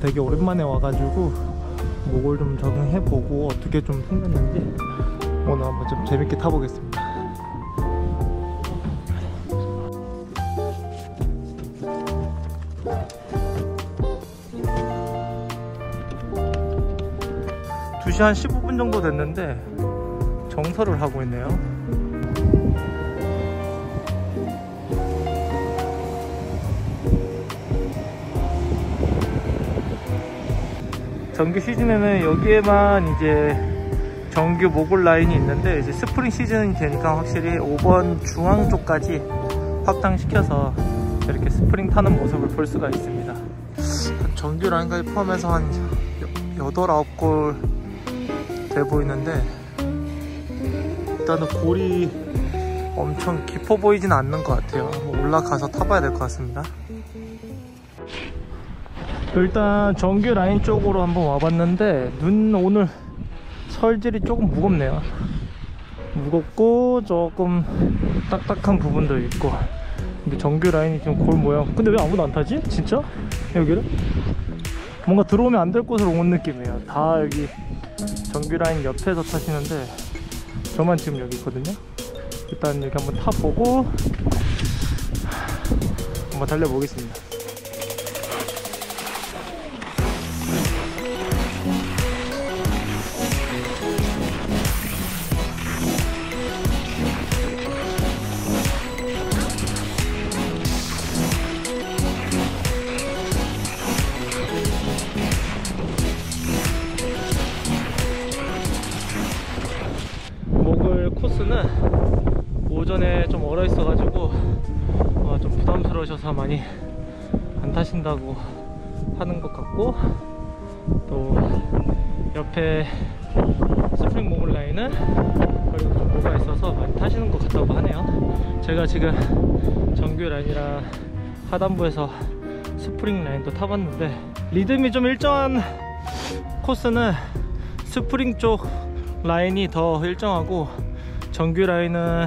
되게 오랜만에 와가지고 목을 좀 적응해보고 어떻게 좀 생겼는지 오늘 한번 좀 재밌게 타보겠습니다. 두시한 15분 정도 됐는데 정설을 하고 있네요. 정규 시즌에는 여기에만 이제 정규 모글 라인이 있는데 이제 스프링 시즌이 되니까 확실히 5번 중앙 쪽까지 확장시켜서 이렇게 스프링 타는 모습을 볼 수가 있습니다. 정규 라인까지 포함해서 한 8, 9골 돼 보이는데 일단은 골이 엄청 깊어 보이진 않는 것 같아요. 올라가서 타봐야 될 것 같습니다. 일단 정규 라인 쪽으로 한번 와봤는데 눈 오늘 설질이 조금 무겁네요 무겁고 조금 딱딱한 부분도 있고 근데 정규 라인이 지금 골 모양 근데 왜 아무도 안 타지? 진짜? 여기를? 뭔가 들어오면 안 될 곳으로 온 느낌이에요 다 여기 정규 라인 옆에서 타시는데 저만 지금 여기 있거든요 일단 여기 한번 타보고 한번 달려보겠습니다 좀 얼어 있어가지고 어, 좀 부담스러우셔서 많이 안 타신다고 하는 것 같고 또 옆에 스프링 모글 라인은 그래도 좀 뭐가 있어서 많이 타시는 것 같다고 하네요. 제가 지금 정규 라인이라 하단부에서 스프링 라인도 타봤는데 리듬이 좀 일정한 코스는 스프링 쪽 라인이 더 일정하고 정규 라인은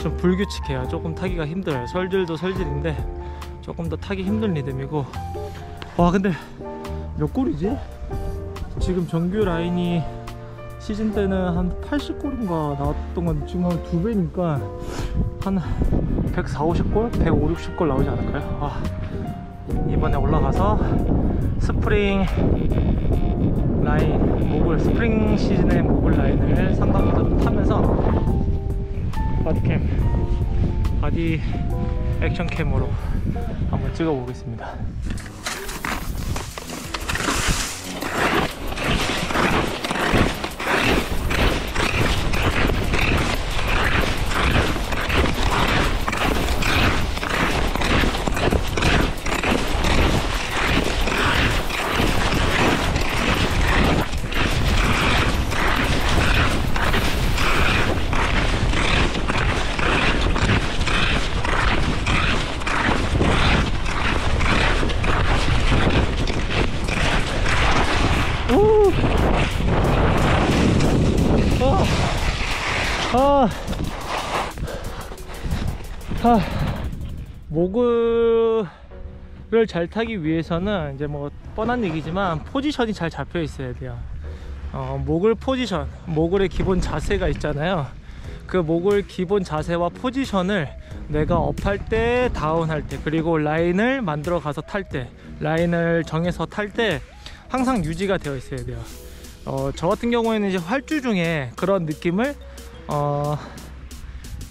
좀 불규칙해요 조금 타기가 힘들어요 설질도 설질인데 조금 더 타기 힘든 리듬이고 와 근데 몇 골이지? 지금 정규 라인이 시즌 때는 한 80골인가 나왔던 건 지금 한 두 배니까 한 140, 50골? 150, 60골 나오지 않을까요? 와, 이번에 올라가서 스프링 라인 모글 스프링 시즌의 모글 라인을 상당히 타면서 body cam body action cam으로 한번 찍어 보겠습니다 아, 모그를 잘 타기 위해서는 이제 뭐 뻔한 얘기지만 포지션이 잘 잡혀 있어야 돼요. 어, 모글 포지션, 모글의 기본 자세가 있잖아요. 그 모글 기본 자세와 포지션을 내가 업할 때, 다운할 때, 그리고 라인을 만들어 가서 탈 때, 라인을 정해서 탈 때 항상 유지가 되어 있어야 돼요. 어, 저 같은 경우에는 이제 활주 중에 그런 느낌을 어,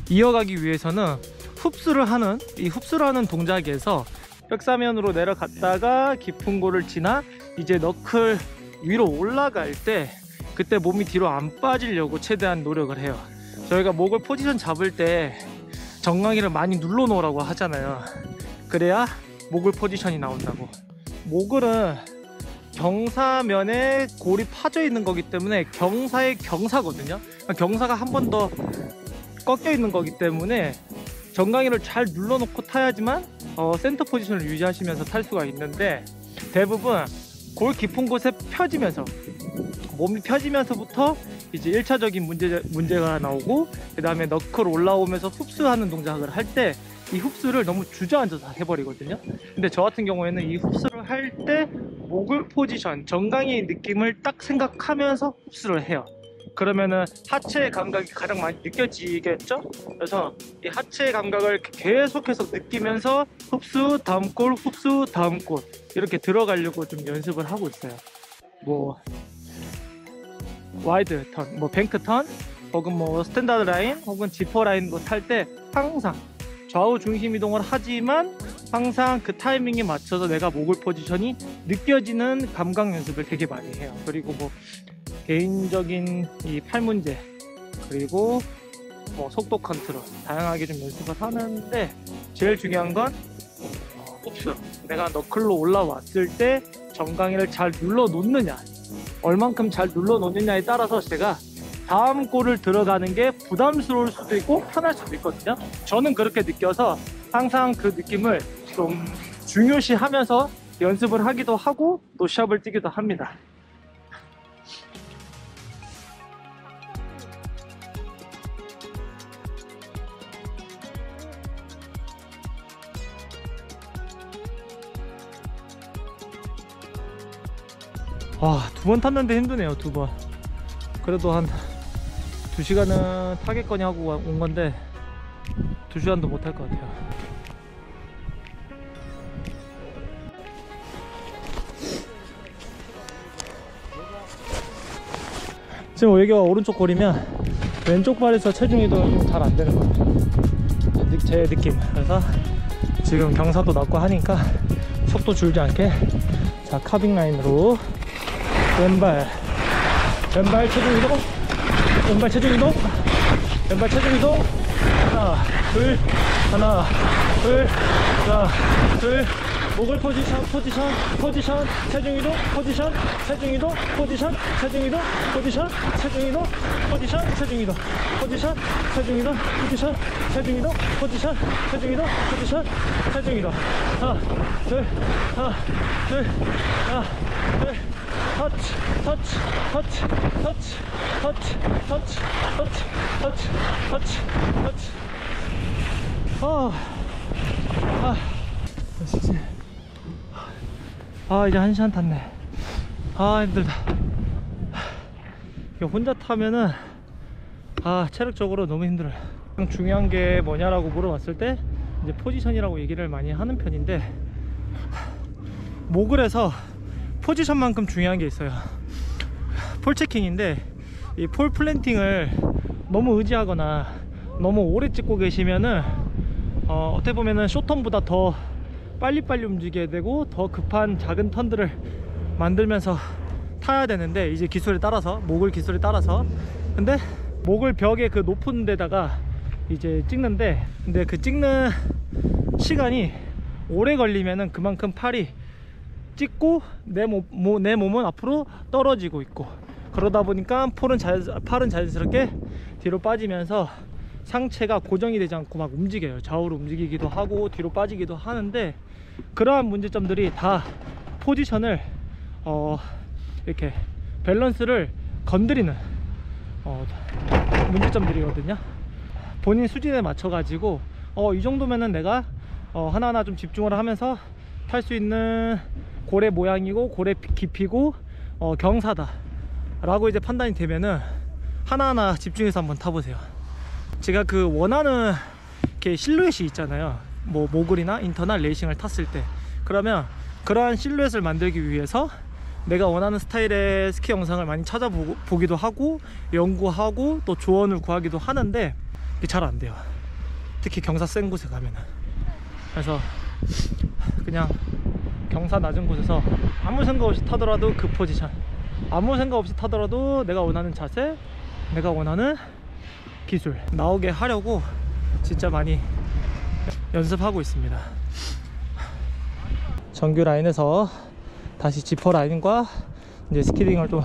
이어가기 위해서는 흡수를 하는 이 흡수를 하는 동작에서 백사면으로 내려갔다가 깊은 골을 지나 이제 너클 위로 올라갈 때 그때 몸이 뒤로 안 빠지려고 최대한 노력을 해요. 저희가 목을 포지션 잡을 때 정강이를 많이 눌러 놓으라고 하잖아요. 그래야 목을 포지션이 나온다고. 목을은 경사면에 골이 파져 있는 거기 때문에 경사의 경사거든요. 그러니까 경사가 한 번 더 꺾여 있는 거기 때문에 정강이를 잘 눌러놓고 타야지만 어, 센터 포지션을 유지하시면서 탈 수가 있는데 대부분 골 깊은 곳에 펴지면서 몸이 펴지면서부터 이제 1차적인 문제, 문제가 나오고 그 다음에 너클 올라오면서 흡수하는 동작을 할 때 이 흡수를 너무 주저앉아서 해버리거든요 근데 저 같은 경우에는 이 흡수를 할 때 목을 포지션, 정강이 느낌을 딱 생각하면서 흡수를 해요. 그러면은 하체 감각이 가장 많이 느껴지겠죠? 그래서 이 하체 감각을 계속해서 느끼면서 흡수, 다음 골, 흡수, 다음 골 이렇게 들어가려고 좀 연습을 하고 있어요. 뭐 wide turn, 뭐 bank turn, 혹은 뭐 standard line, 혹은 zipper line 뭐 탈 때 항상 좌우 중심 이동을 하지만 항상 그 타이밍에 맞춰서 내가 모글 포지션이 느껴지는 감각 연습을 되게 많이 해요. 그리고 뭐 개인적인 이 팔 문제 그리고 뭐 속도 컨트롤 다양하게 좀 연습을 하는데 제일 중요한 건 어, 흡수. 내가 너클로 올라왔을 때 정강이를 잘 눌러 놓느냐 얼만큼 잘 눌러 놓느냐에 따라서 제가 다음 골을 들어가는 게 부담스러울 수도 있고 편할 수도 있거든요. 저는 그렇게 느껴서 항상 그 느낌을 좀 중요시 하면서 연습을 하기도 하고 또 시합을 뛰기도 합니다. 와, 두 번 탔는데 힘드네요, 두 번. 그래도 한두 시간은 타겠거니 하고 온 건데, 두 시간도 못 탈 것 같아요. 지금 여기가 오른쪽 골이면 왼쪽 발에서 체중 이동이 좀잘안 되는 것 같아요. 제 느낌. 그래서 지금 경사도 낮고 하니까 속도 줄지 않게 자 카빙 라인으로 왼발. 왼발 체중 이동. 왼발 체중 이동. 왼발 체중 이동. 하나 둘 하나 둘 하나 둘. 목을 포지션 포지션 포지션. 체중 이동 포지션 체중 이동 포지션 체중 이동 포지션 체중 이동 포지션 체중 이동 포지션 체중 이동 포지션 체중 이동 포지션 체중 이동 포지션 체중 이동. 하나 둘 하나 둘 하나 둘 터치 터치 터치 터치 터치 터치 터치 터치 터치 터치 아, 아, 진짜. 아, 이제 한 시간 탔네. 아, 힘들다. 이거 혼자 타면은, 아, 체력적으로 너무 힘들어요. 중요한 게 뭐냐라고 물어봤을 때, 이제 포지션이라고 얘기를 많이 하는 편인데, 목을 해서 포지션만큼 중요한 게 있어요. 폴 체킹인데, 이 폴 플랜팅을 너무 의지하거나, 너무 오래 찍고 계시면은, 어, 어떻게 보면은 쇼턴보다 더 빨리빨리 움직여야 되고 더 급한 작은 턴들을 만들면서 타야 되는데 이제 기술에 따라서 목을 기술에 따라서 근데 목을 벽에 그 높은 데다가 이제 찍는데 근데 그 찍는 시간이 오래 걸리면은 그만큼 팔이 찍고 내, 몸, 모, 내 몸은 앞으로 떨어지고 있고 그러다 보니까 폴은 자연, 팔은 자연스럽게 뒤로 빠지면서 상체가 고정이 되지 않고 막 움직여요. 좌우로 움직이기도 하고 뒤로 빠지기도 하는데 그러한 문제점들이 다 포지션을 어 이렇게 밸런스를 건드리는 어 문제점들이거든요. 본인 수준에 맞춰 가지고 어 이 정도면은 내가 어 하나하나 좀 집중을 하면서 탈 수 있는 골의 모양이고 골의 깊이고 어 경사다. 라고 이제 판단이 되면은 하나하나 집중해서 한번 타보세요. 제가 그 원하는 이렇게 실루엣이 있잖아요. 뭐 모글이나 인터나 레이싱을 탔을 때. 그러면 그러한 실루엣을 만들기 위해서 내가 원하는 스타일의 스키 영상을 많이 찾아보기도 하고 연구하고 또 조언을 구하기도 하는데 이게 잘 안 돼요. 특히 경사 센 곳에 가면은. 그래서 그냥 경사 낮은 곳에서 아무 생각 없이 타더라도 그 포지션. 아무 생각 없이 타더라도 내가 원하는 자세 내가 원하는 기술 나오게 하려고 진짜 많이 연습하고 있습니다. 정규 라인에서 다시 지퍼 라인과 이제 스키딩을 좀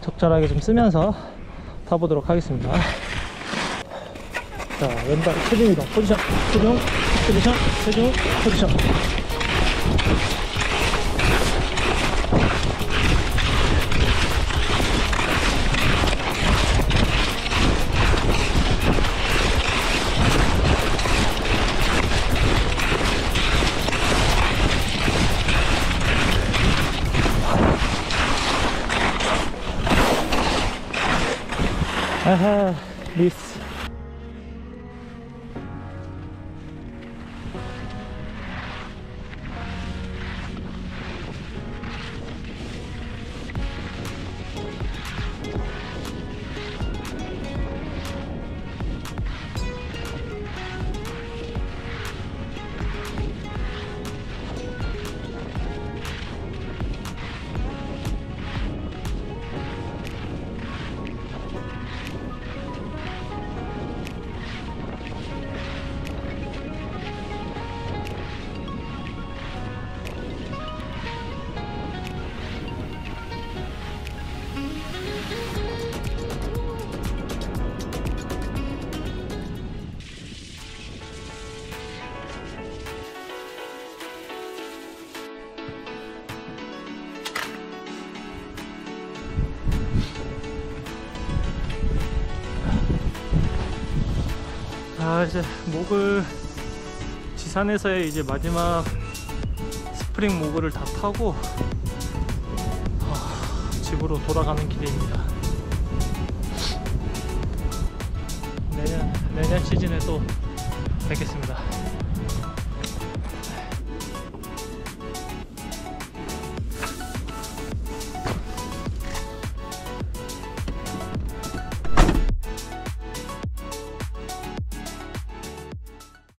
적절하게 좀 쓰면서 타보도록 하겠습니다. 자 왼발 체중 이동 포지션 체중 포지션 체중 포지션 아하 미 스아 이제 목을 지산에서의 이제 마지막 스프링 모글을 다 타고 아, 집으로 돌아가는 길입니다. 내년 내년 시즌에 또 뵙겠습니다.